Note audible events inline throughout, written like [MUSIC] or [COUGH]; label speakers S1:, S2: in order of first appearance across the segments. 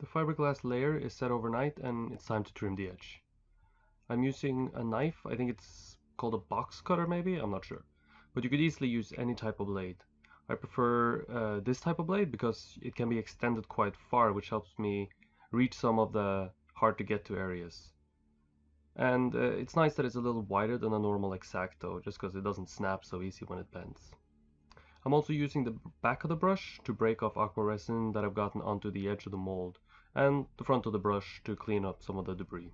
S1: The fiberglass layer is set overnight and it's time to trim the edge. I'm using a knife, I think it's called a box cutter maybe, I'm not sure. But you could easily use any type of blade. I prefer uh, this type of blade because it can be extended quite far which helps me reach some of the hard to get to areas. And uh, it's nice that it's a little wider than a normal X-Acto just because it doesn't snap so easy when it bends. I'm also using the back of the brush to break off aqua resin that I've gotten onto the edge of the mold and the front of the brush to clean up some of the debris.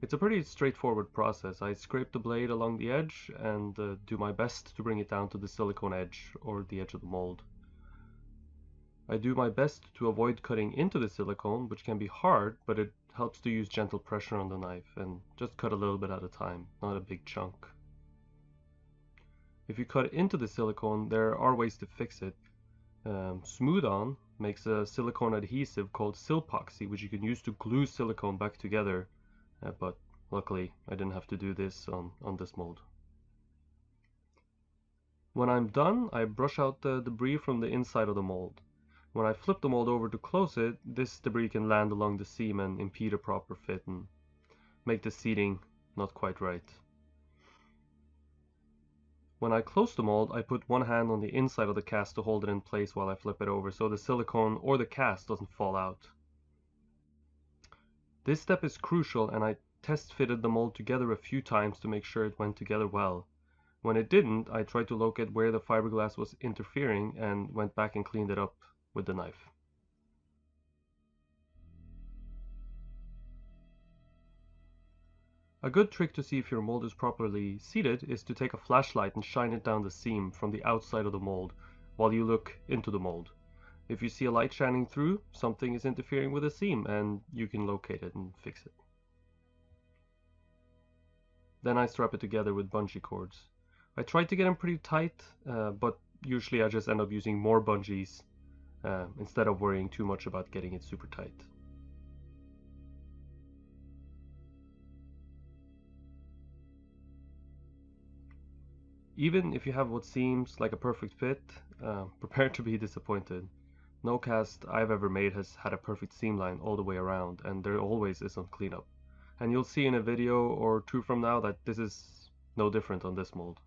S1: It's a pretty straightforward process. I scrape the blade along the edge and uh, do my best to bring it down to the silicone edge or the edge of the mold. I do my best to avoid cutting into the silicone, which can be hard, but it helps to use gentle pressure on the knife and just cut a little bit at a time, not a big chunk. If you cut into the silicone, there are ways to fix it. Um, Smooth On makes a silicone adhesive called Silpoxy, which you can use to glue silicone back together, uh, but luckily I didn't have to do this on, on this mold. When I'm done, I brush out the debris from the inside of the mold. When I flip the mold over to close it, this debris can land along the seam and impede a proper fit and make the seating not quite right. When I close the mold, I put one hand on the inside of the cast to hold it in place while I flip it over so the silicone or the cast doesn't fall out. This step is crucial and I test fitted the mold together a few times to make sure it went together well. When it didn't, I tried to locate where the fiberglass was interfering and went back and cleaned it up with the knife. A good trick to see if your mold is properly seated is to take a flashlight and shine it down the seam from the outside of the mold while you look into the mold. If you see a light shining through, something is interfering with the seam and you can locate it and fix it. Then I strap it together with bungee cords. I tried to get them pretty tight, uh, but usually I just end up using more bungees uh, instead of worrying too much about getting it super tight. Even if you have what seems like a perfect fit, uh, [LAUGHS] prepare to be disappointed. No cast I've ever made has had a perfect seam line all the way around, and there always is some cleanup. And you'll see in a video or two from now that this is no different on this mold.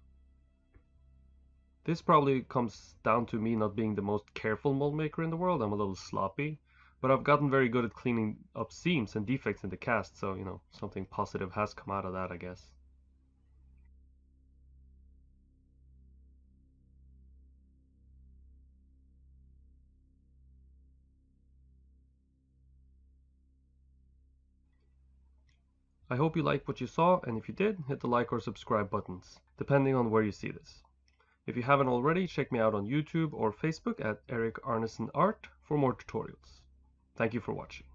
S1: This probably comes down to me not being the most careful mold maker in the world, I'm a little sloppy, but I've gotten very good at cleaning up seams and defects in the cast, so you know, something positive has come out of that I guess. I hope you liked what you saw, and if you did, hit the like or subscribe buttons, depending on where you see this. If you haven't already, check me out on YouTube or Facebook at Eirik Arnesen Art for more tutorials. Thank you for watching.